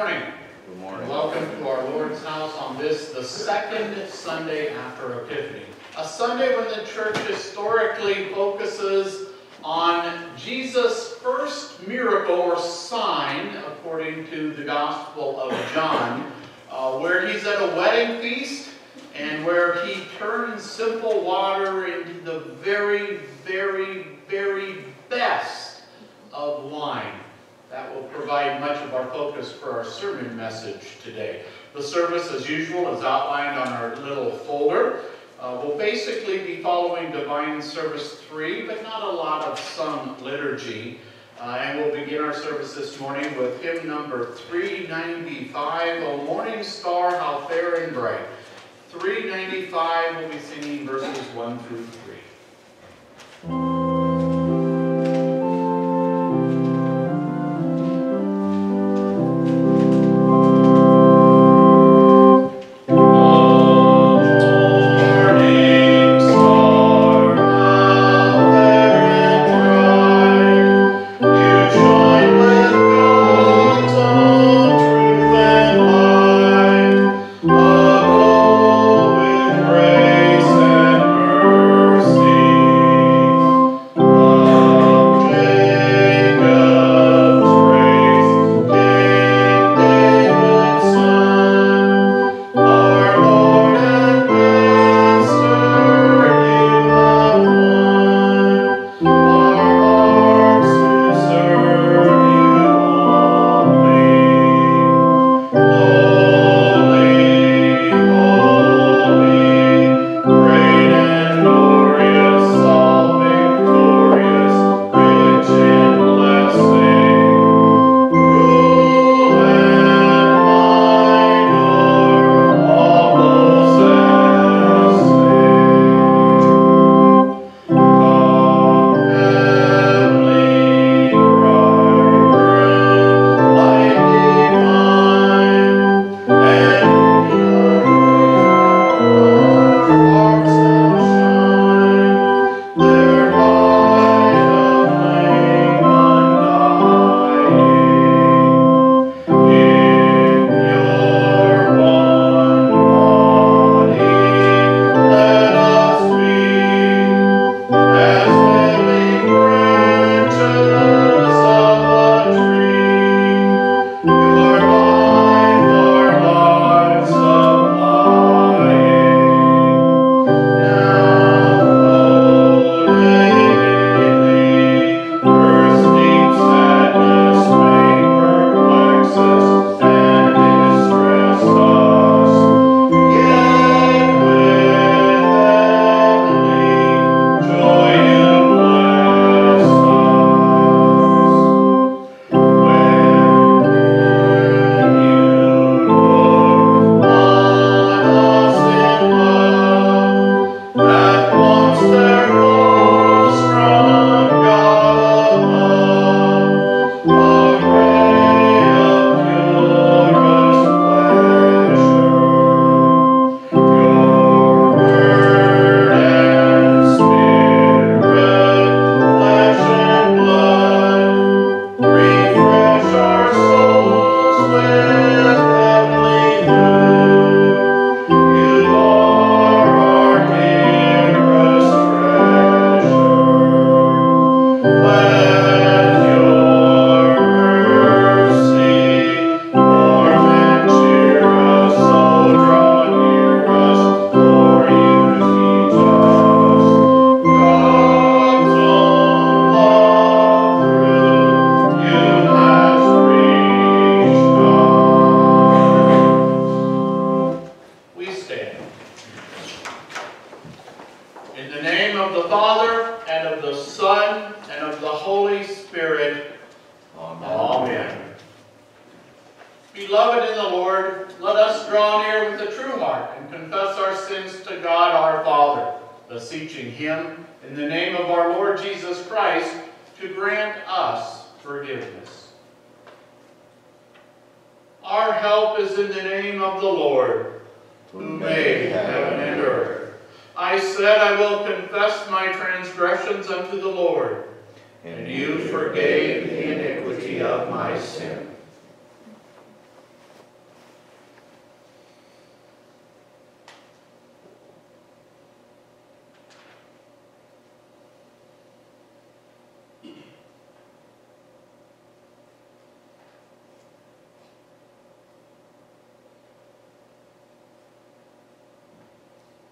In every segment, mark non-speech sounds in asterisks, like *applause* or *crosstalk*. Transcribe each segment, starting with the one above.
Good morning. Good morning. Welcome to our Lord's house on this, the second Sunday after Epiphany. A Sunday when the church historically focuses on Jesus' first miracle or sign, according to the Gospel of John, uh, where he's at a wedding feast and where he turns simple water into the very, very, very best of wine. That will provide much of our focus for our sermon message today. The service, as usual, is outlined on our little folder. Uh, we'll basically be following Divine Service 3, but not a lot of sung liturgy. Uh, and we'll begin our service this morning with hymn number 395, O Morning Star, How Fair and Bright. 395, we'll be singing verses 1 through 3.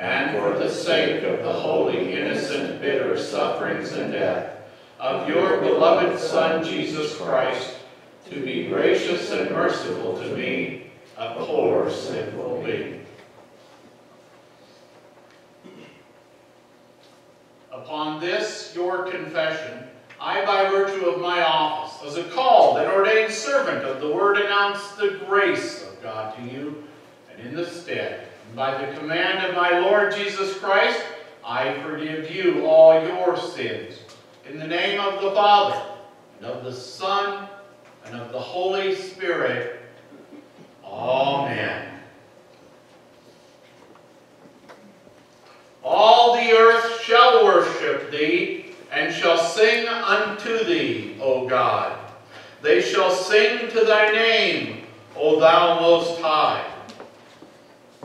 and for the sake of the holy, innocent, bitter sufferings and death of your beloved Son, Jesus Christ, to be gracious and merciful to me, a poor, sinful being. Upon this, your confession, I, by virtue of my office, as a called and ordained servant of the word, announce the grace of God to you, and in the stead, and by the command of my Lord Jesus Christ, I forgive you all your sins. In the name of the Father, and of the Son, and of the Holy Spirit. Amen. All the earth shall worship thee, and shall sing unto thee, O God. They shall sing to thy name, O thou most high.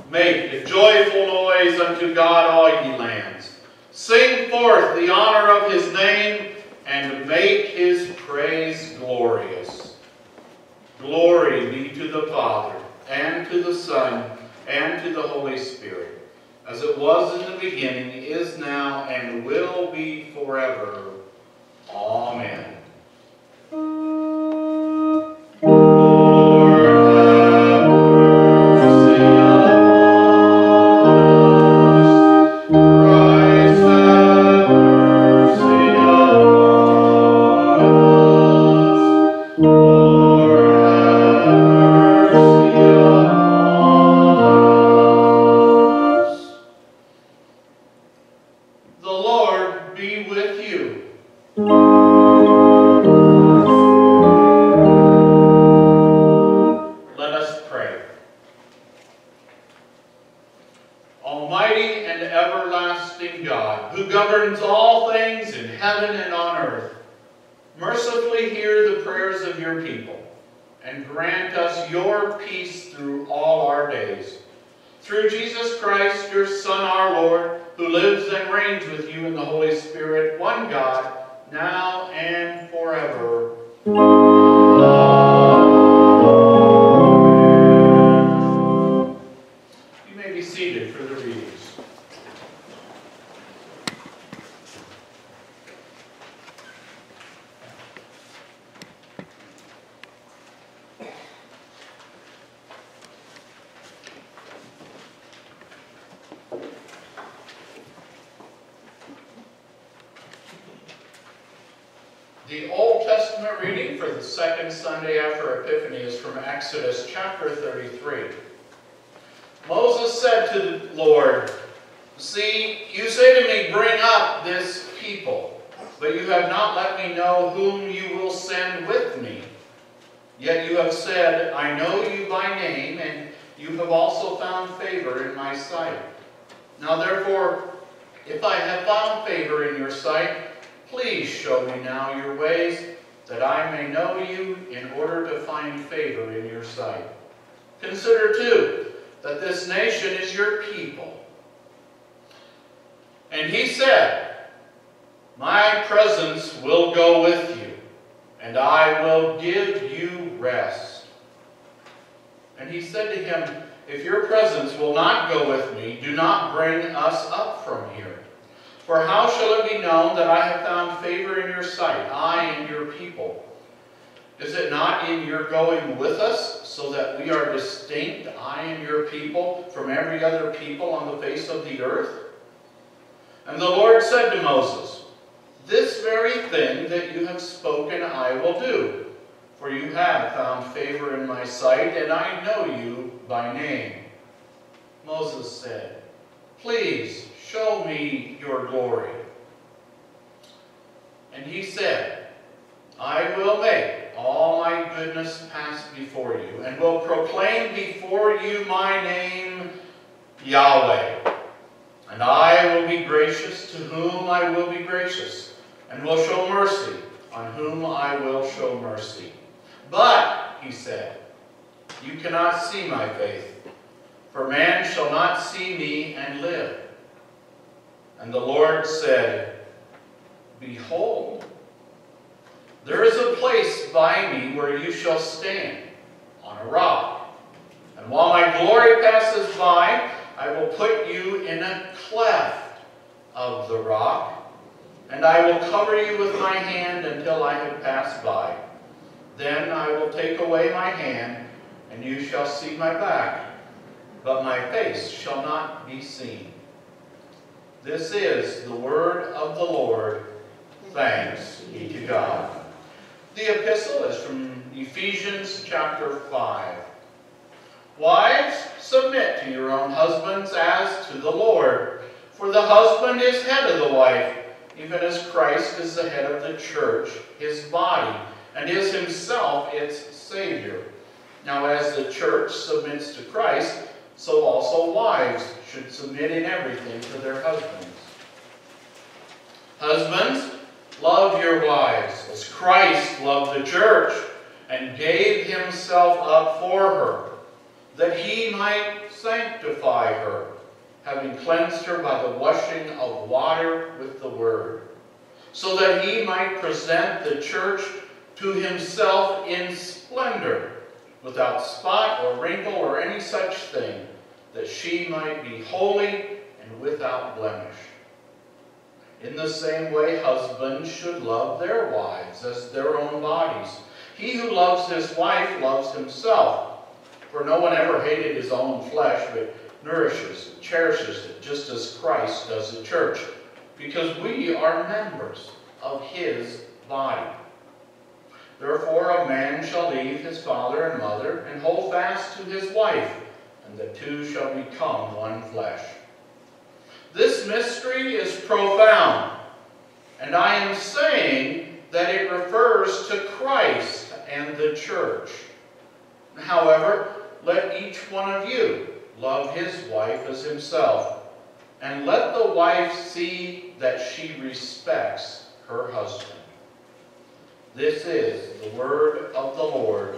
Make a joyful noise unto God, all ye lands. Sing forth the honor of his name, and make his praise glorious. Glory be to the Father, and to the Son, and to the Holy Spirit as it was in the beginning, is now, and will be forever. Amen. Now therefore, if I have found favor in your sight, Please show me now your ways, that I may know you in order to find favor in your sight. Consider, too, that this nation is your people. And he said, My presence will go with you, and I will give you rest. And he said to him, If your presence will not go with me, do not bring us up from here. For how shall it be known that I have found favor in your sight, I and your people? Is it not in your going with us, so that we are distinct, I and your people, from every other people on the face of the earth? And the Lord said to Moses, This very thing that you have spoken I will do, for you have found favor in my sight, and I know you by name. Moses said, Please Show me your glory. And he said, I will make all my goodness pass before you, and will proclaim before you my name, Yahweh. And I will be gracious to whom I will be gracious, and will show mercy on whom I will show mercy. But, he said, you cannot see my faith, for man shall not see me and live. And the Lord said, Behold, there is a place by me where you shall stand on a rock. And while my glory passes by, I will put you in a cleft of the rock, and I will cover you with my hand until I have passed by. Then I will take away my hand, and you shall see my back, but my face shall not be seen. This is the word of the Lord. Thanks be to God. The epistle is from Ephesians chapter 5. Wives, submit to your own husbands as to the Lord. For the husband is head of the wife, even as Christ is the head of the church, his body, and is himself its Savior. Now as the church submits to Christ, so also wives should submit in everything to their husbands. Husbands, love your wives as Christ loved the church and gave himself up for her that he might sanctify her, having cleansed her by the washing of water with the word, so that he might present the church to himself in splendor, without spot or wrinkle or any such thing, that she might be holy and without blemish. In the same way, husbands should love their wives as their own bodies. He who loves his wife loves himself. For no one ever hated his own flesh, but nourishes and cherishes it, just as Christ does the church, because we are members of his body. Therefore a man shall leave his father and mother, and hold fast to his wife, and the two shall become one flesh. This mystery is profound, and I am saying that it refers to Christ and the church. However, let each one of you love his wife as himself, and let the wife see that she respects her husband. This is the word of the Lord.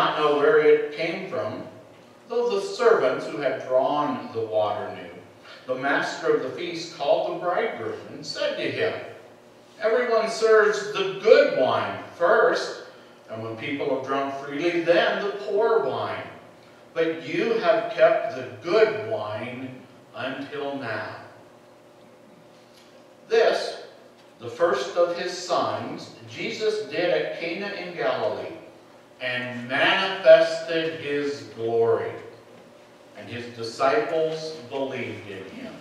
Not know where it came from, though the servants who had drawn the water knew, the master of the feast called the bridegroom and said to him, Everyone serves the good wine first, and when people have drunk freely, then the poor wine. But you have kept the good wine until now. This the first of his signs, Jesus did at Cana in Galilee and manifested his glory. And his disciples believed in him.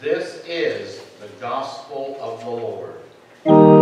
This is the gospel of the Lord.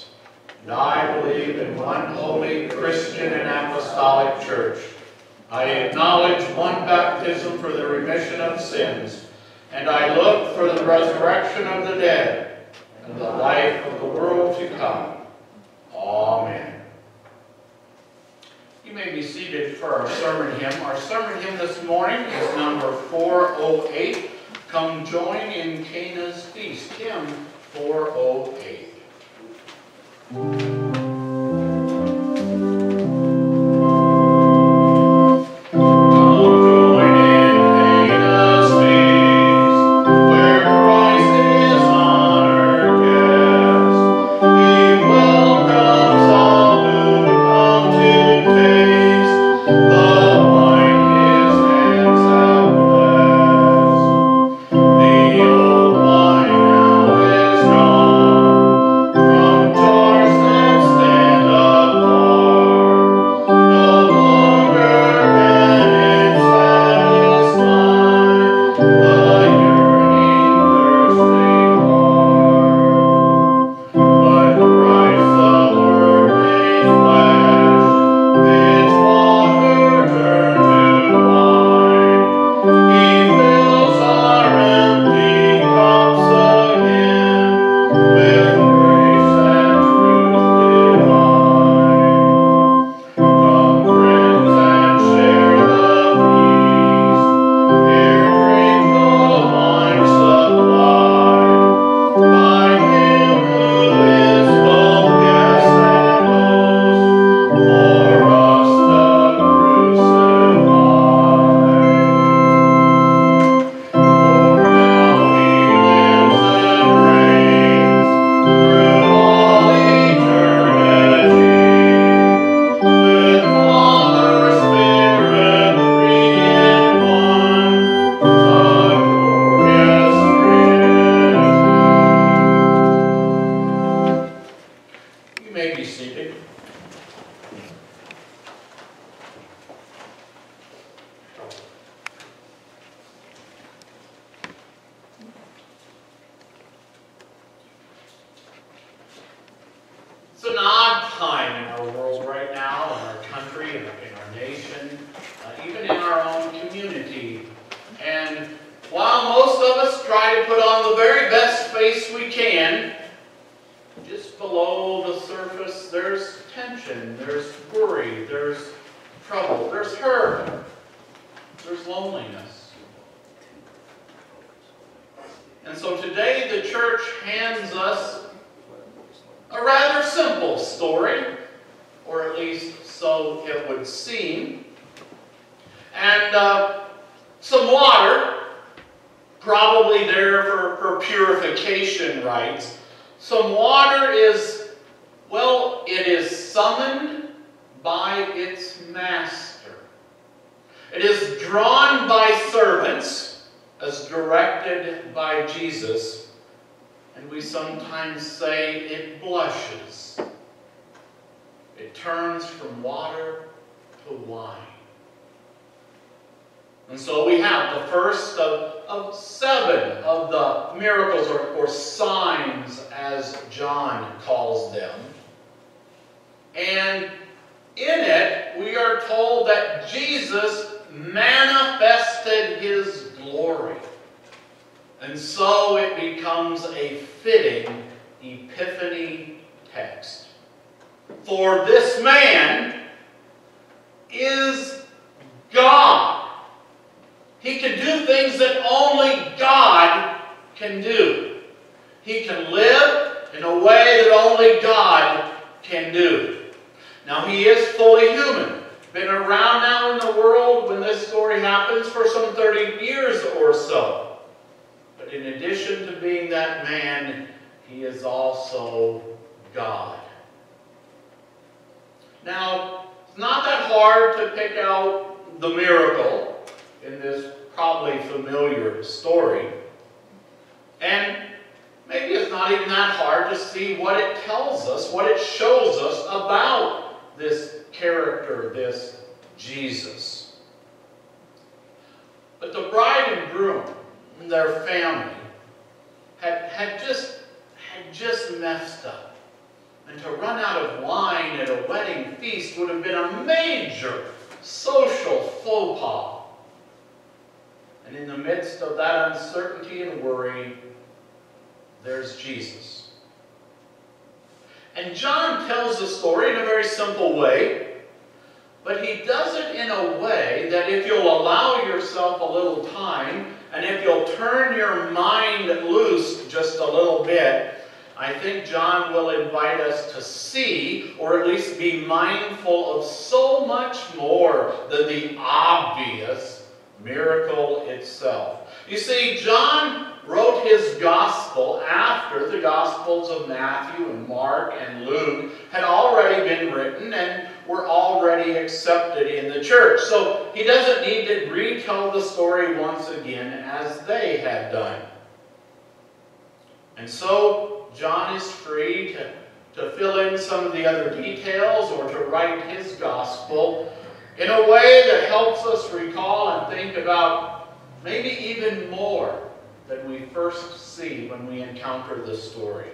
And I believe in one holy Christian and apostolic church. I acknowledge one baptism for the remission of sins, and I look for the resurrection of the dead and the life of the world to come. Amen. You may be seated for our sermon hymn. Our sermon hymn this morning is number 408. Come join in Cana's feast. Hymn 408. Well, summoned by its master. It is drawn by servants as directed by Jesus. And we sometimes say it blushes. It turns from water to wine. And so we have the first of, of seven of the miracles or, or signs, as John calls them. And in it, we are told that Jesus manifested his glory. And so it becomes a fitting epiphany text. For this man is God. He can do things that only God can do. He can live in a way that only God can do. Now, he is fully human. Been around now in the world when this story happens for some 30 years or so. But in addition to being that man, he is also God. Now, it's not that hard to pick out the miracle in this probably familiar story. And maybe it's not even that hard to see what it tells us, what it shows us about this character, this Jesus. But the bride and groom and their family had, had just had just messed up. And to run out of wine at a wedding feast would have been a major social faux pas. And in the midst of that uncertainty and worry, there's Jesus. And John tells the story in a very simple way, but he does it in a way that if you'll allow yourself a little time, and if you'll turn your mind loose just a little bit, I think John will invite us to see, or at least be mindful of so much more than the obvious miracle itself. You see, John wrote his gospel after the gospels of Matthew and Mark and Luke had already been written and were already accepted in the church. So he doesn't need to retell the story once again as they had done. And so John is free to, to fill in some of the other details or to write his gospel in a way that helps us recall and think about maybe even more than we first see when we encounter the story.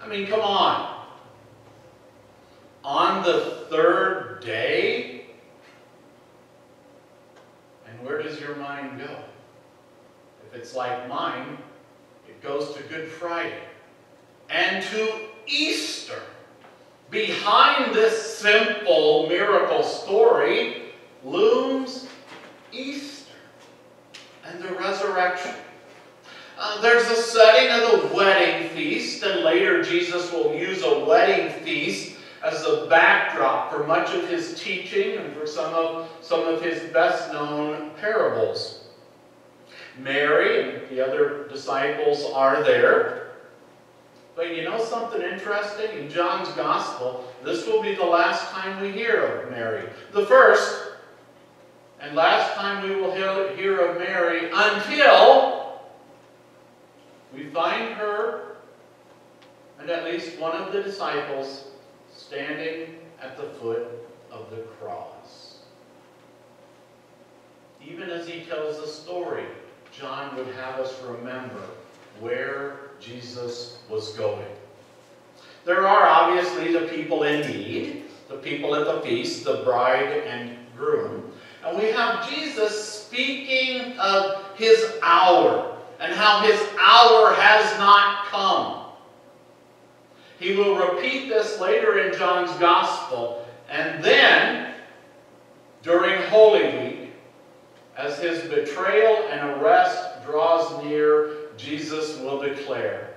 I mean, come on. On the third day? And where does your mind go? If it's like mine, it goes to Good Friday and to Easter. Behind this simple miracle story looms Easter and the resurrection. Uh, there's a setting of the wedding feast, and later Jesus will use a wedding feast as the backdrop for much of his teaching and for some of, some of his best known parables. Mary and the other disciples are there. But you know something interesting? In John's Gospel, this will be the last time we hear of Mary. The first and last time we will hear of Mary until we find her and at least one of the disciples standing at the foot of the cross. Even as he tells the story, John would have us remember where Jesus was going. There are obviously the people in need, the people at the feast, the bride and groom. And we have Jesus speaking of his hour and how his hour has not come. He will repeat this later in John's Gospel. And then, during Holy Week, as his betrayal and arrest draws near, Jesus will declare,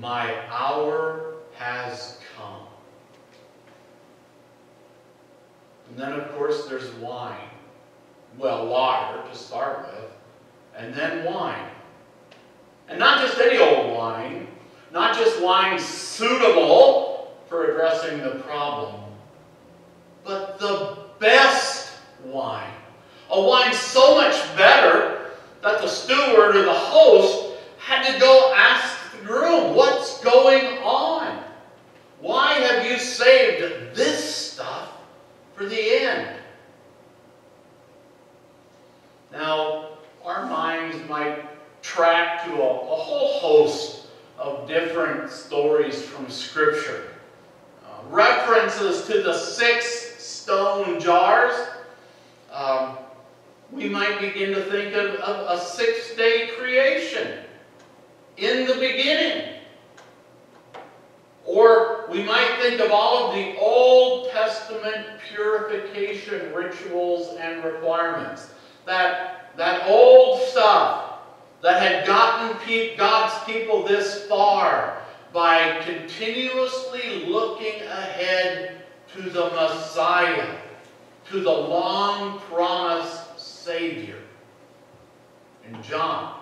My hour has come. And then, of course, there's wine. Well, water to start with, and then wine. And not just any old wine, not just wine suitable for addressing the problem, but the best wine. A wine so much better that the steward or the host had to go ask the groom, What's going on? Why have you saved this for the end? Now, our minds might track to a, a whole host of different stories from Scripture. Uh, references to the six stone jars. Um, we might begin to think of, of a six day creation in the beginning. Or we might think of all of the Old Testament purification rituals and requirements. That, that old stuff that had gotten pe God's people this far by continuously looking ahead to the Messiah, to the long promised Savior. And John,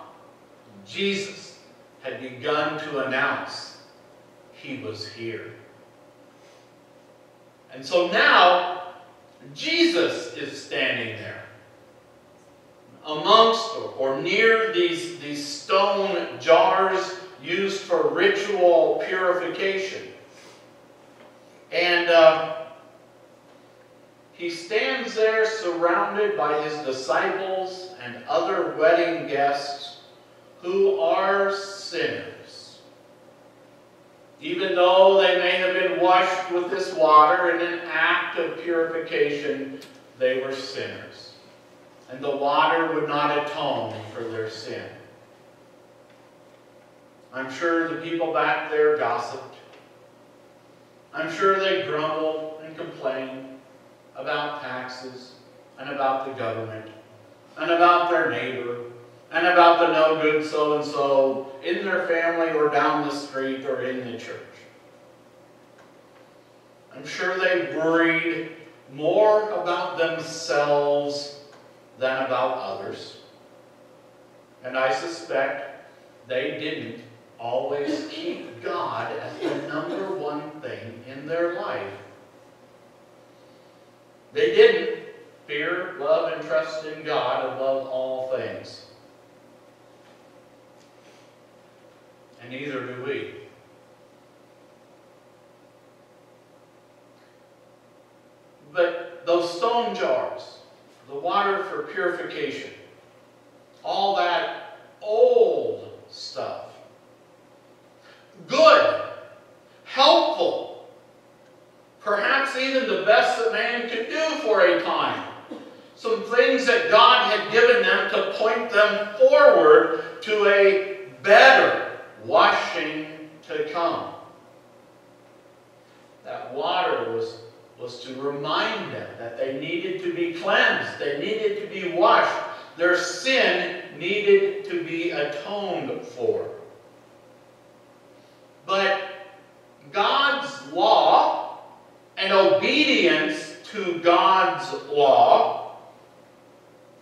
Jesus, had begun to announce he was here. And so now, Jesus is standing there amongst or, near these, these stone jars used for ritual purification. And uh, he stands there surrounded by his disciples and other wedding guests who are sinners. Even though they may have been washed with this water in an act of purification, they were sinners and the water would not atone for their sin. I'm sure the people back there gossiped. I'm sure they grumbled and complained about taxes and about the government and about their neighbor and about the no good so and so in their family or down the street or in the church. I'm sure they worried more about themselves than about others. And I suspect they didn't always keep God as the number one thing in their life. They didn't fear, love, and trust in God above all things. And neither do we. But those jars, the water for purification, all that old stuff. Good, helpful, perhaps even the best that man could do for a time. Some things that God had given them to point them forward to a better washing to come. That water was to remind them that they needed to be cleansed, they needed to be washed, their sin needed to be atoned for. But God's law and obedience to God's law,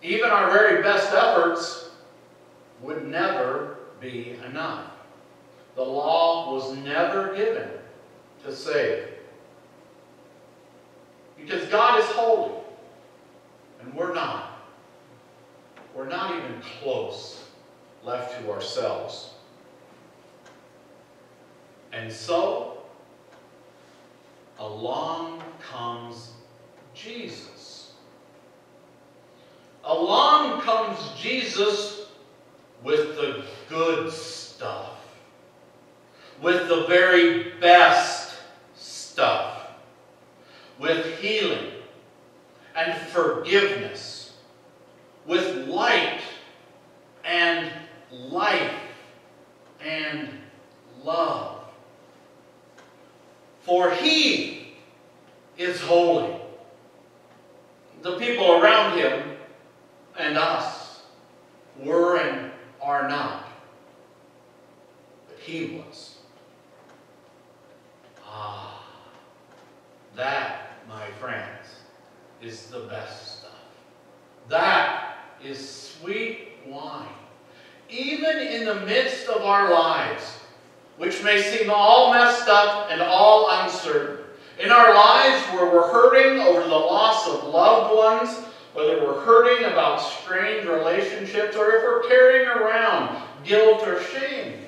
even our very best efforts, would never be enough. The law was never given to save. Because God is holy, and we're not. We're not even close left to ourselves. And so, along comes Jesus. Along comes Jesus with the good stuff, with the very best with healing and forgiveness, with light and life and love. For he is holy. The people around him and us were and are not. But he was. Ah, that my friends, is the best stuff. That is sweet wine. Even in the midst of our lives, which may seem all messed up and all uncertain. In our lives where we're hurting over the loss of loved ones, whether we're hurting about strained relationships, or if we're carrying around guilt or shame.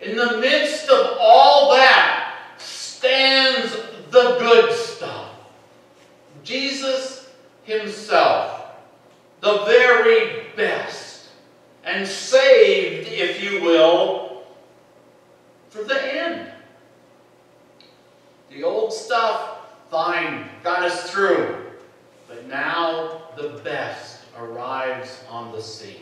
In the midst of all that stands the good stuff. Jesus himself, the very best, and saved, if you will, for the end. The old stuff, fine, got us through. But now the best arrives on the scene.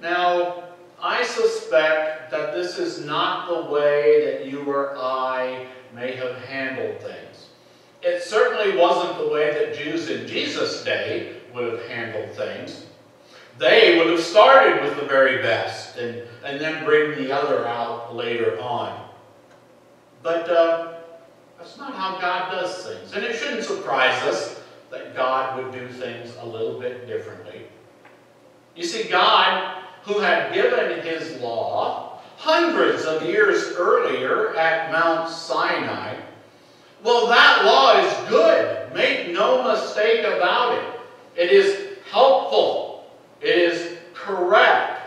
Now, I suspect that this is not the way that you or I may have handled things. It certainly wasn't the way that Jews in Jesus' day would have handled things. They would have started with the very best and, and then bring the other out later on. But uh, that's not how God does things. And it shouldn't surprise us that God would do things a little bit differently. You see, God, who had given his law hundreds of earlier at Mount Sinai, well, that law is good. Make no mistake about it. It is helpful. It is correct.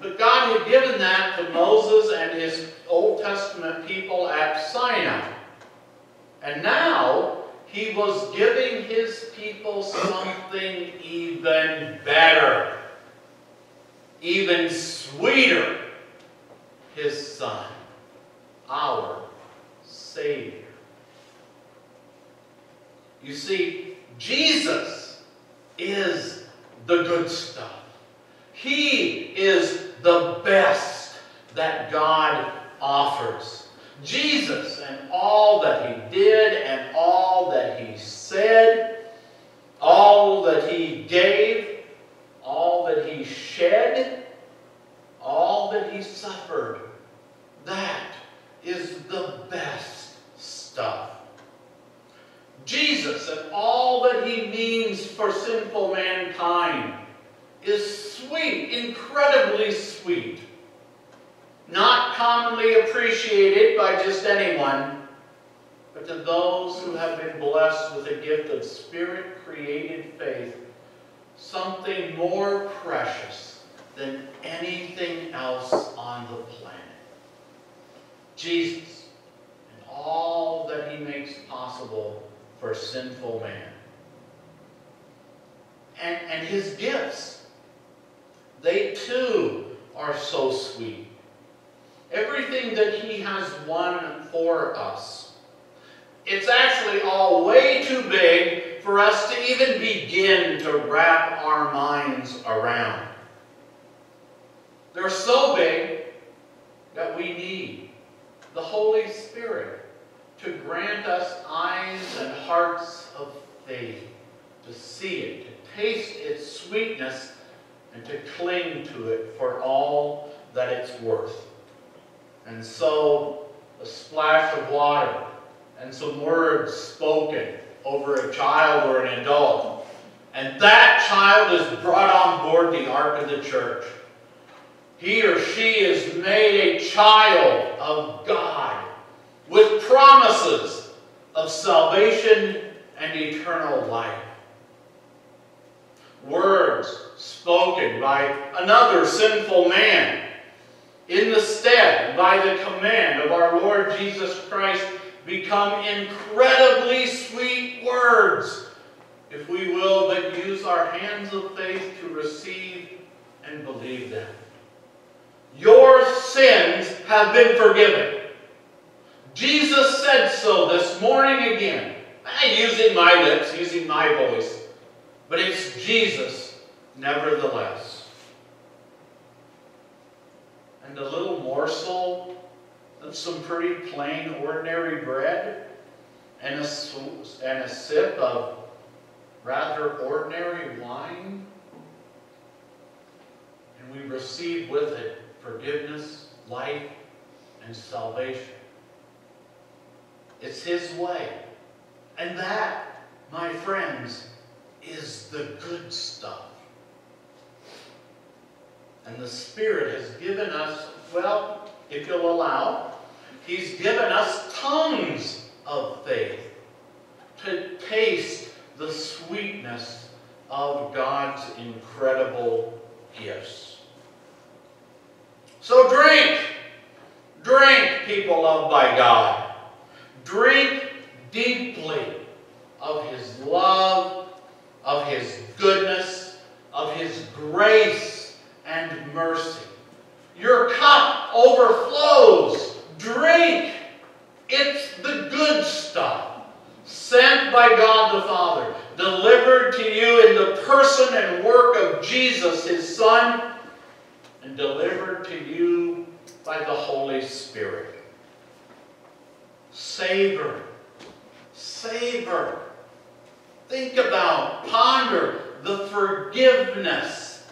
But God had given that to Moses and his Old Testament people at Sinai. And now he was giving his people something even better, even sweeter his Son, our Savior. You see, Jesus is the good stuff. He is the best that God offers. Jesus and all that he did and all that he said, all that he gave, all that he shed, all that he suffered, that is the best stuff. Jesus and all that he means for sinful mankind is sweet, incredibly sweet. Not commonly appreciated by just anyone, but to those who have been blessed with a gift of spirit created faith, something more precious than anything else on the planet. Jesus and all that he makes possible for sinful man. And, and his gifts, they too are so sweet. Everything that he has won for us. It's actually all way too big for us to even begin to wrap our minds around. They're so big that we need the Holy Spirit to grant us eyes and hearts of faith to see it, to taste its sweetness, and to cling to it for all that it's worth. And so, a splash of water and some words spoken over a child or an adult. And that child is brought on board the ark of the church. He or she is made a child of God with promises of salvation and eternal life. Words spoken by another sinful man in the stead by the command of our Lord Jesus Christ become incredibly sweet words if we will but use our hands of faith to receive and believe them. Your sins have been forgiven. Jesus said so this morning again. Using my lips, using my voice, but it's Jesus nevertheless. And a little morsel of some pretty plain, ordinary bread and a, and a sip of rather ordinary wine. And we receive with it forgiveness, life, and salvation. It's His way. And that, my friends, is the good stuff. And the Spirit has given us, well, if you'll allow, He's given us tongues of faith to taste the sweetness of God's incredible gifts. So drink, drink, people loved by God. Drink deeply of His love, of His goodness, of His grace and mercy. Your cup overflows. Drink. It's the good stuff. Sent by God the Father, delivered to you in the person and work of Jesus, His Son, and delivered to you by the Holy Spirit. Savor. Savor. Think about, ponder the forgiveness,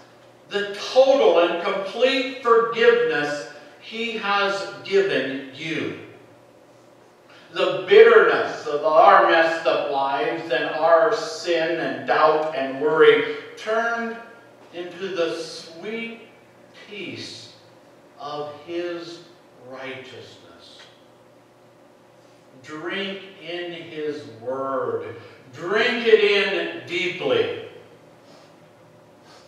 the total and complete forgiveness He has given you. The bitterness of our messed up lives and our sin and doubt and worry turned into the sweet peace of His righteousness drink in His Word. Drink it in deeply.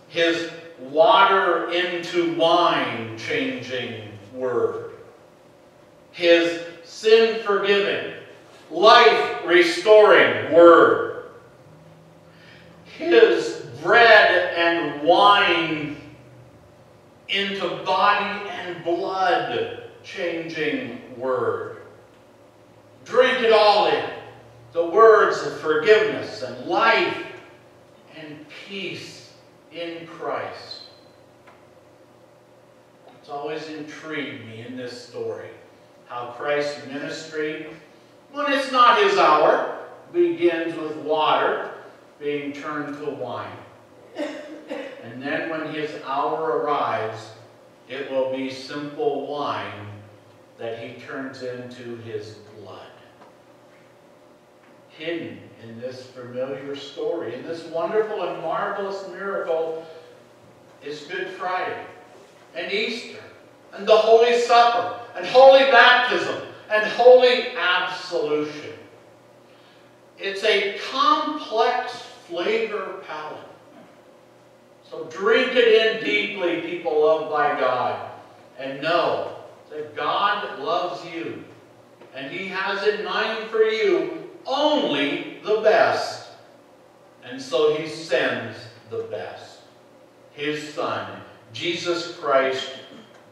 His water into wine changing Word. His sin forgiving, life restoring Word. His bread and wine into body and blood changing Word. Drink it all in. The words of forgiveness and life and peace in Christ. It's always intrigued me in this story how Christ's ministry, when it's not his hour, begins with water being turned to wine. *laughs* And then when his hour arrives, it will be simple wine that he turns into his blood hidden in this familiar story. And this wonderful and marvelous miracle is Good Friday and Easter and the Holy Supper and Holy Baptism and Holy Absolution. It's a complex flavor palate. So drink it in deeply, people loved by God, and know that God loves you. And He has in mind for you only the best. And so he sends the best. His Son, Jesus Christ,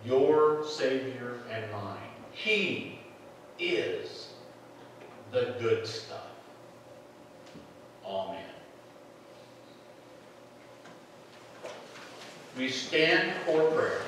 your Savior and mine. He is the good stuff. Amen. We stand for prayer.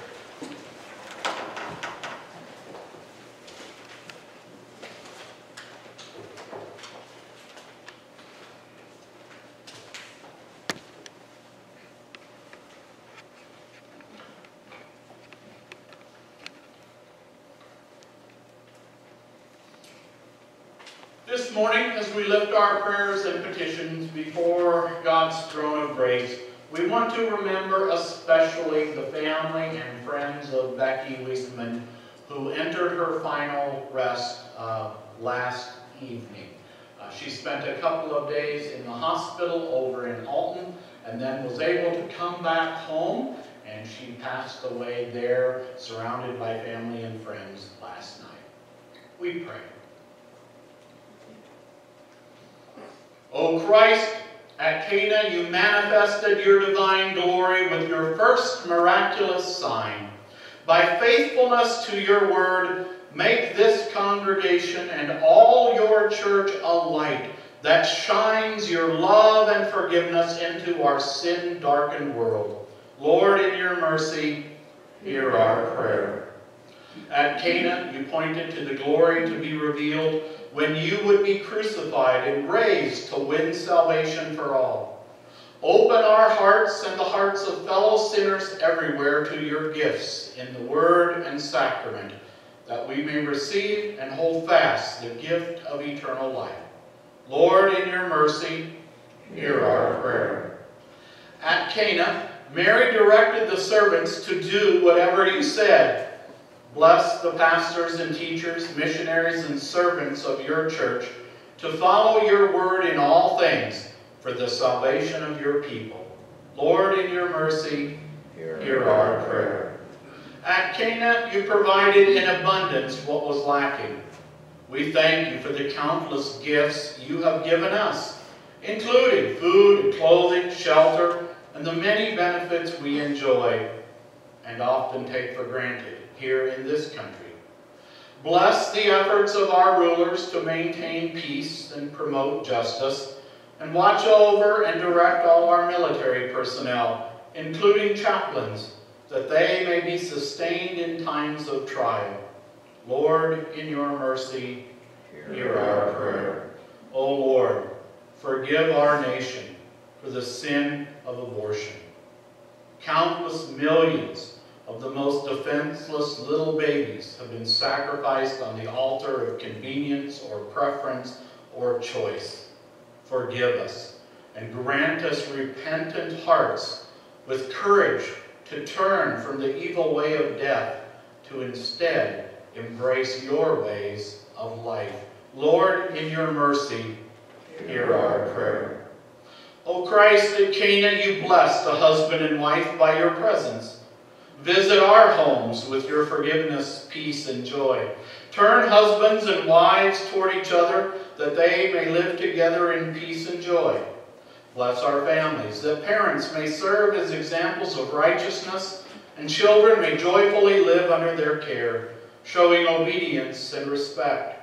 This morning, as we lift our prayers and petitions before God's throne of grace, we want to remember especially the family and friends of Becky Wiesman, who entered her final rest uh, last evening. Uh, she spent a couple of days in the hospital over in Alton, and then was able to come back home, and she passed away there, surrounded by family and friends last night. We pray. O Christ, at Cana you manifested your divine glory with your first miraculous sign. By faithfulness to your word, make this congregation and all your church a light that shines your love and forgiveness into our sin-darkened world. Lord, in your mercy, hear our prayer. At Cana, you pointed to the glory to be revealed when you would be crucified and raised to win salvation for all. Open our hearts and the hearts of fellow sinners everywhere to your gifts in the word and sacrament, that we may receive and hold fast the gift of eternal life. Lord, in your mercy, hear our prayer. At Cana, Mary directed the servants to do whatever he said. Bless the pastors and teachers, missionaries and servants of your church to follow your word in all things for the salvation of your people. Lord, in your mercy, hear our prayer. At Cana, you provided in abundance what was lacking. We thank you for the countless gifts you have given us, including food and clothing, shelter, and the many benefits we enjoy and often take for granted here in this country. Bless the efforts of our rulers to maintain peace and promote justice, and watch over and direct all our military personnel, including chaplains, that they may be sustained in times of trial. Lord, in your mercy, hear our prayer. O Lord, forgive our nation for the sin of abortion. Countless millions of the most defenseless little babies have been sacrificed on the altar of convenience or preference or choice. Forgive us and grant us repentant hearts with courage to turn from the evil way of death to instead embrace your ways of life. Lord, in your mercy, hear our prayer. O Christ, at Cana you blessed the husband and wife by your presence. Visit our homes with your forgiveness, peace, and joy. Turn husbands and wives toward each other that they may live together in peace and joy. Bless our families, that parents may serve as examples of righteousness and children may joyfully live under their care showing obedience and respect.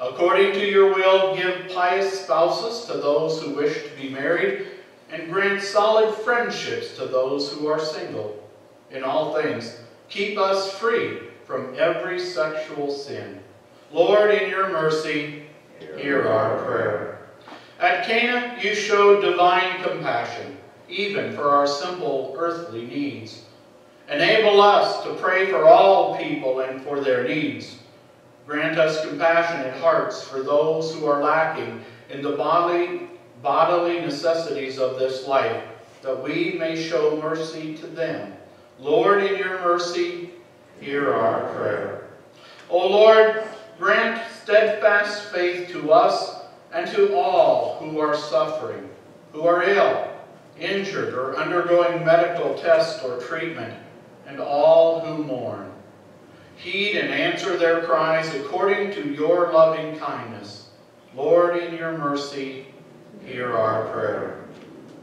According to your will, give pious spouses to those who wish to be married, and grant solid friendships to those who are single. In all things, keep us free from every sexual sin. Lord, in your mercy, hear our prayer. At Cana, you showed divine compassion, even for our simple earthly needs. Enable us to pray for all people and for their needs. Grant us compassionate hearts for those who are lacking in the bodily, bodily necessities of this life, that we may show mercy to them. Lord, in your mercy, hear our prayer. O Lord, grant steadfast faith to us and to all who are suffering, who are ill, injured, or undergoing medical test or treatment and all who mourn. Heed and answer their cries according to your loving kindness. Lord, in your mercy, hear our prayer.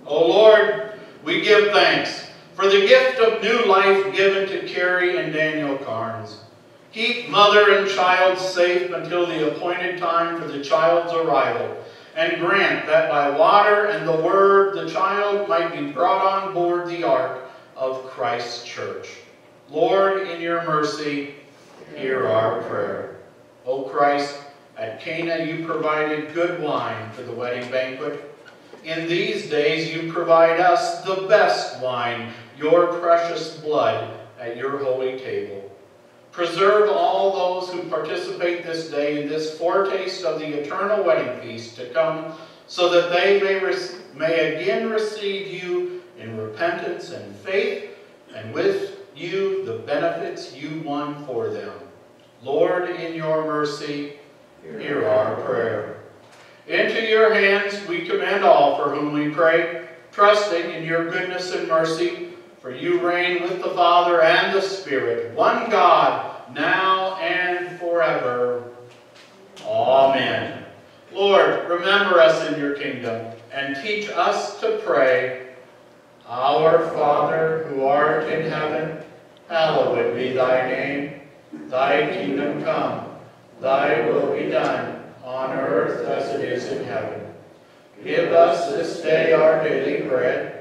O Lord, we give thanks for the gift of new life given to Carrie and Daniel Carnes. Keep mother and child safe until the appointed time for the child's arrival, and grant that by water and the word the child might be brought on board the ark of Christ's church. Lord, in your mercy, hear our prayer. O Christ, at Cana you provided good wine for the wedding banquet. In these days you provide us the best wine, your precious blood, at your holy table. Preserve all those who participate this day in this foretaste of the eternal wedding feast to come, so that they may, may again receive you in repentance and faith, and with you the benefits you won for them. Lord, in your mercy, hear our prayer. Into your hands we commend all for whom we pray, trusting in your goodness and mercy, for you reign with the Father and the Spirit, one God, now and forever. Amen. Lord, remember us in your kingdom, and teach us to pray, Our Father, who art in heaven, hallowed be thy name. Thy kingdom come, thy will be done, on earth as it is in heaven. Give us this day our daily bread,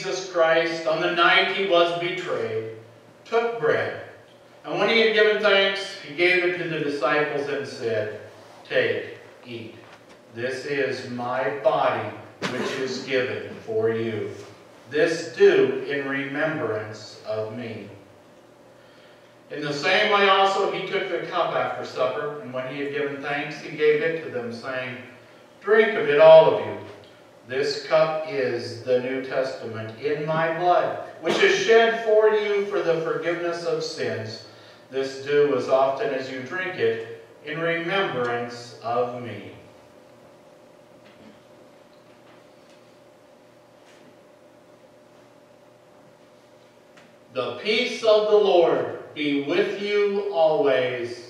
Jesus Christ, on the night he was betrayed, took bread. And when he had given thanks, he gave it to the disciples and said, Take, eat. This is my body, which is given for you. This do in remembrance of me. In the same way also he took the cup after supper, and when he had given thanks, he gave it to them, saying, Drink of it, all of you. This cup is the New Testament in my blood, which is shed for you for the forgiveness of sins. This do as often as you drink it in remembrance of me. The peace of the Lord be with you always.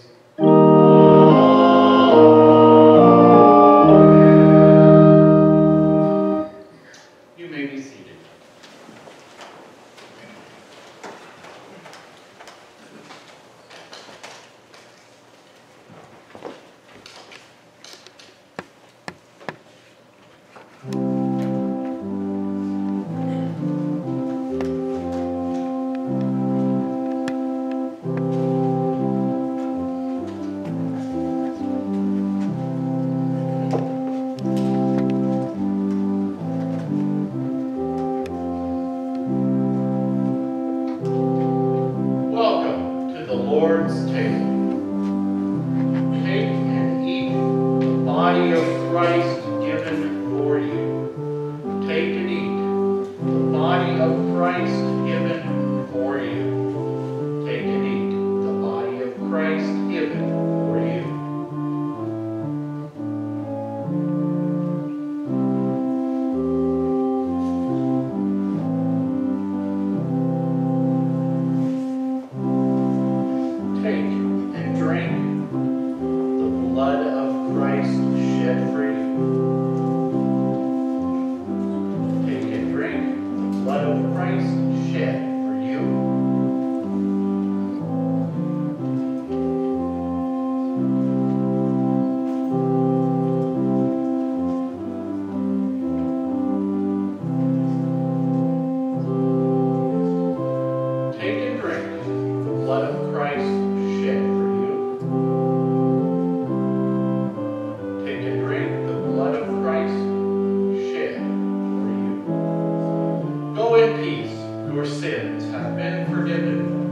Go in peace. Your sins have been forgiven.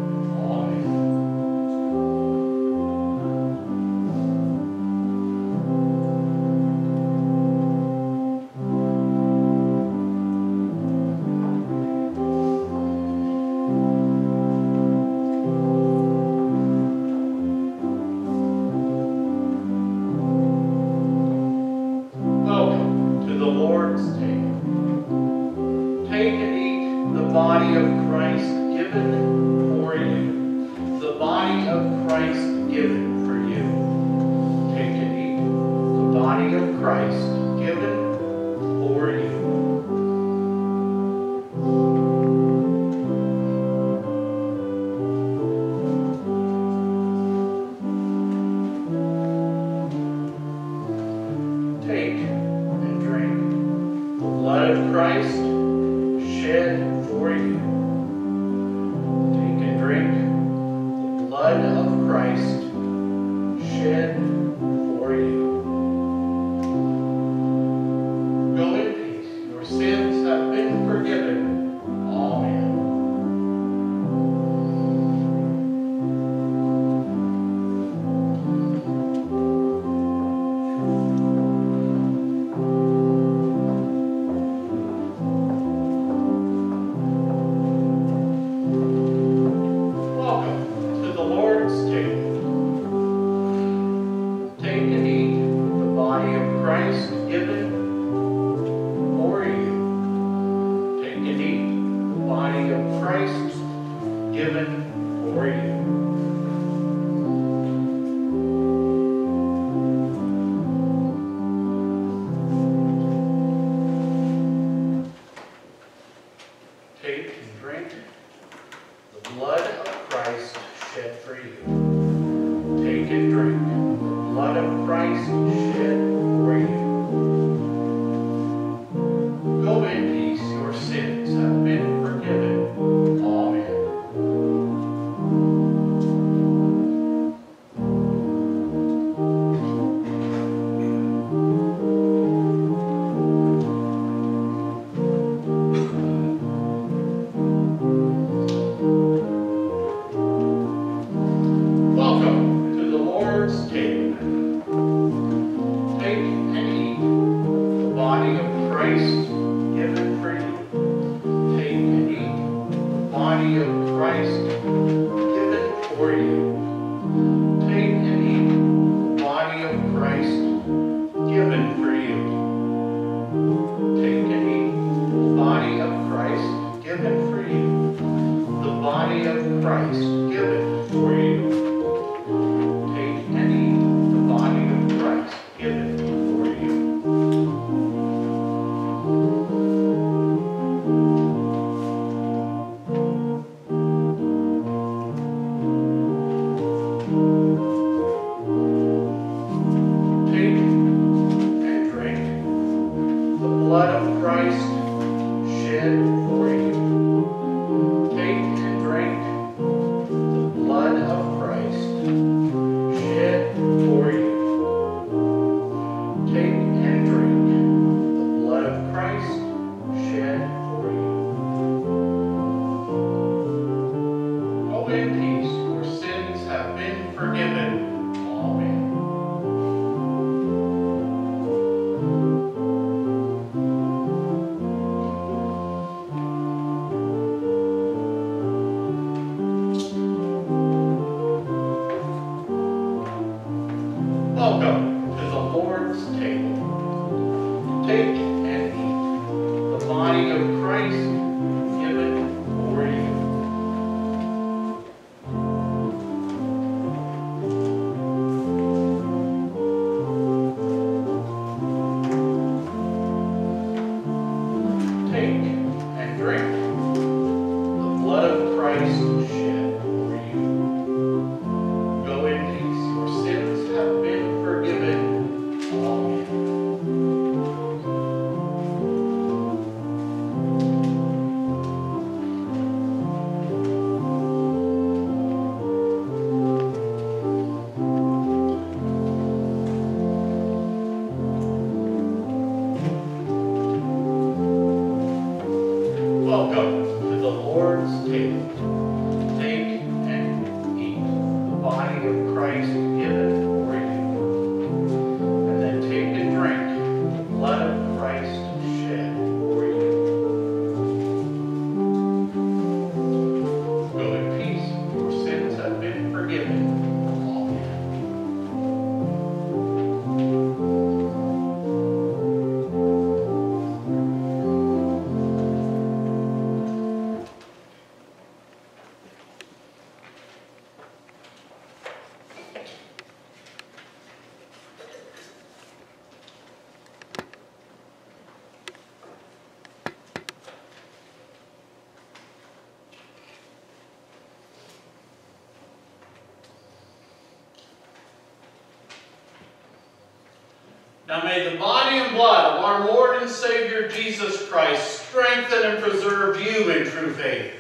Now may the body and blood of our Lord and Savior Jesus Christ strengthen and preserve you in true faith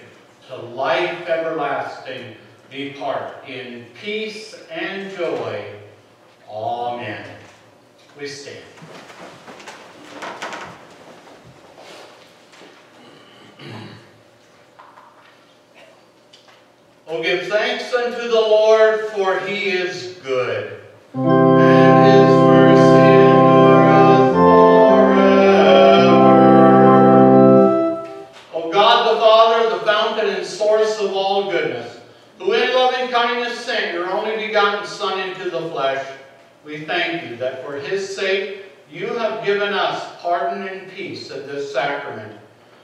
to life everlasting depart in peace and joy. Amen. We stand. Oh, give thanks unto the Lord, for he is good. We thank you that for his sake you have given us pardon and peace at this sacrament.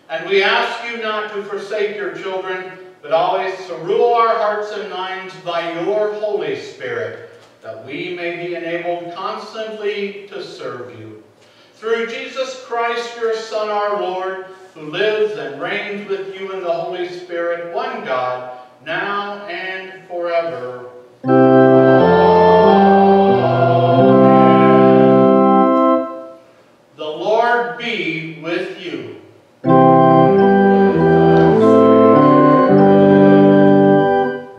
And we ask you not to forsake your children, but always to rule our hearts and minds by your Holy Spirit, that we may be enabled constantly to serve you. Through Jesus Christ, your Son, our Lord, who lives and reigns with you in the Holy Spirit, one God, now and forever. be with you.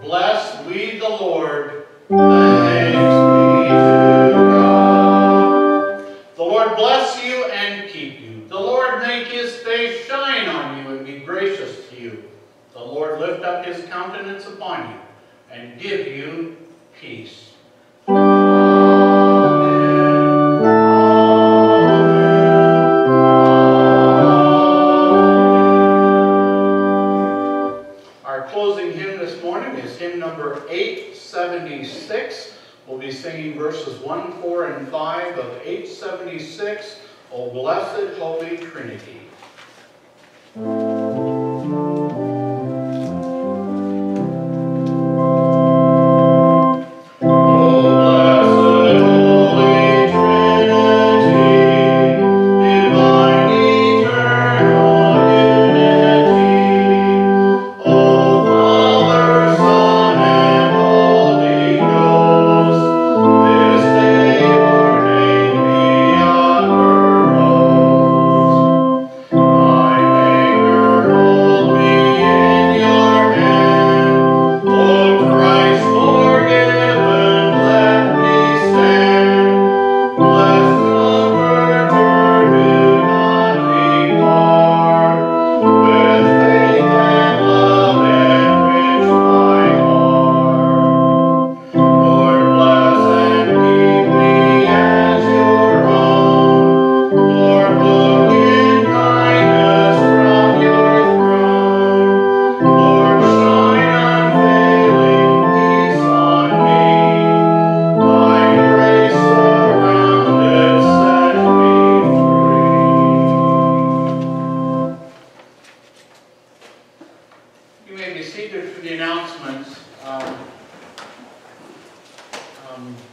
Bless we the Lord. Thanks be to God. The Lord bless you and keep you. The Lord make his face shine on you and be gracious to you. The Lord lift up his countenance upon you and give you peace. verses 1, 4, and 5 of 876, O Blessed Holy Trinity.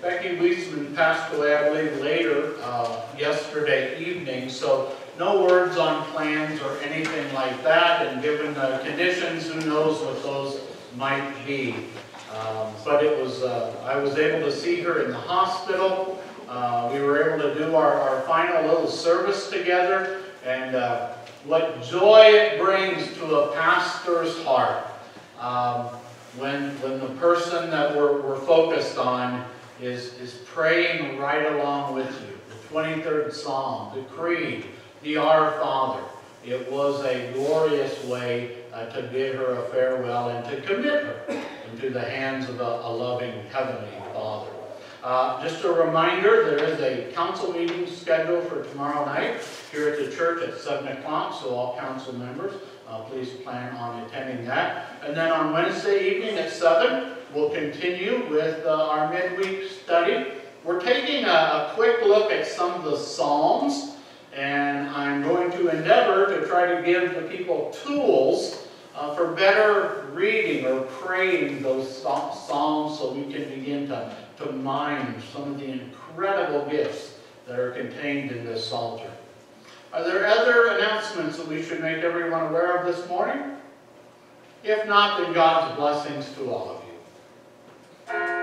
Becky Weisman passed away, I believe, later uh, yesterday evening, so no words on plans or anything like that, and given the conditions, who knows what those might be. Um, But it was, uh, I was able to see her in the hospital. Uh, We were able to do our, our final little service together, and uh, what joy it brings to a pastor's heart um, when, when the person that we're, we're focused on is, is praying right along with you. The 23rd Psalm, the Creed, the Our Father. It was a glorious way uh, to bid her a farewell and to commit her into the hands of a, a loving Heavenly Father. Uh, just a reminder, there is a council meeting scheduled for tomorrow night here at the church at 7 o'clock, so all council members, uh, please plan on attending that. And then on Wednesday evening at 7, we'll continue with uh, our midweek study. We're taking a, a quick look at some of the Psalms, and I'm going to endeavor to try to give the people tools uh, for better reading or praying those Psalms so we can begin to, to mine some of the incredible gifts that are contained in this Psalter. Are there other announcements that we should make everyone aware of this morning? If not, then God's blessings to all of you.